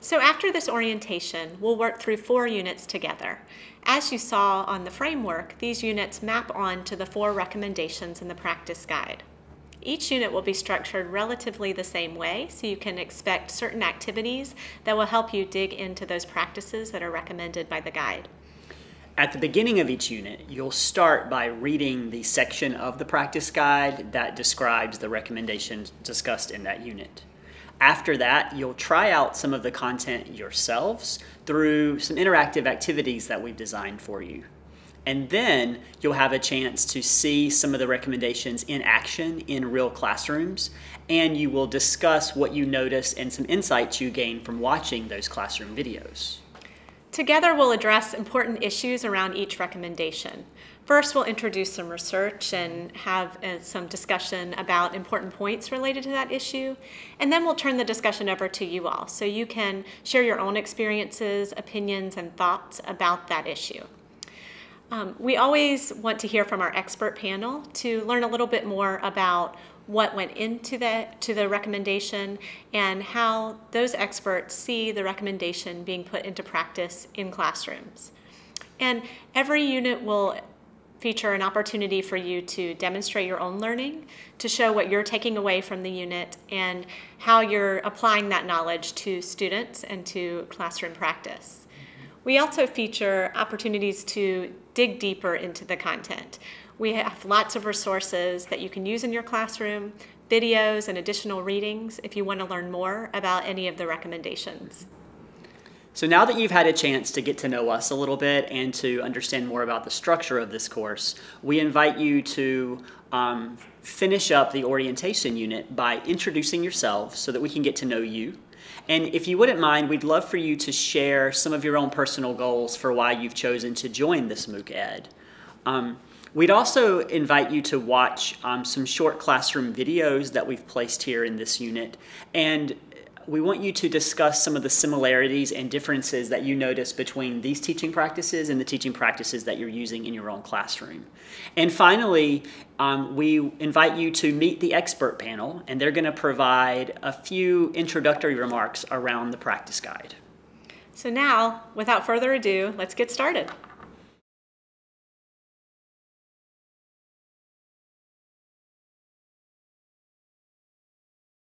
So after this orientation, we'll work through four units together. As you saw on the framework, these units map on to the four recommendations in the practice guide. Each unit will be structured relatively the same way, so you can expect certain activities that will help you dig into those practices that are recommended by the guide. At the beginning of each unit, you'll start by reading the section of the practice guide that describes the recommendations discussed in that unit. After that, you'll try out some of the content yourselves through some interactive activities that we've designed for you. And then you'll have a chance to see some of the recommendations in action in real classrooms, and you will discuss what you notice and some insights you gain from watching those classroom videos. Together, we'll address important issues around each recommendation. First, we'll introduce some research and have uh, some discussion about important points related to that issue. And then we'll turn the discussion over to you all so you can share your own experiences, opinions, and thoughts about that issue. Um, we always want to hear from our expert panel to learn a little bit more about what went into the, to the recommendation and how those experts see the recommendation being put into practice in classrooms. And every unit will feature an opportunity for you to demonstrate your own learning, to show what you're taking away from the unit, and how you're applying that knowledge to students and to classroom practice. We also feature opportunities to dig deeper into the content. We have lots of resources that you can use in your classroom, videos and additional readings if you want to learn more about any of the recommendations. So now that you've had a chance to get to know us a little bit and to understand more about the structure of this course, we invite you to um, finish up the orientation unit by introducing yourself so that we can get to know you. And if you wouldn't mind, we'd love for you to share some of your own personal goals for why you've chosen to join this MOOC Ed. Um, We'd also invite you to watch um, some short classroom videos that we've placed here in this unit. And we want you to discuss some of the similarities and differences that you notice between these teaching practices and the teaching practices that you're using in your own classroom. And finally, um, we invite you to meet the expert panel, and they're going to provide a few introductory remarks around the practice guide. So now, without further ado, let's get started.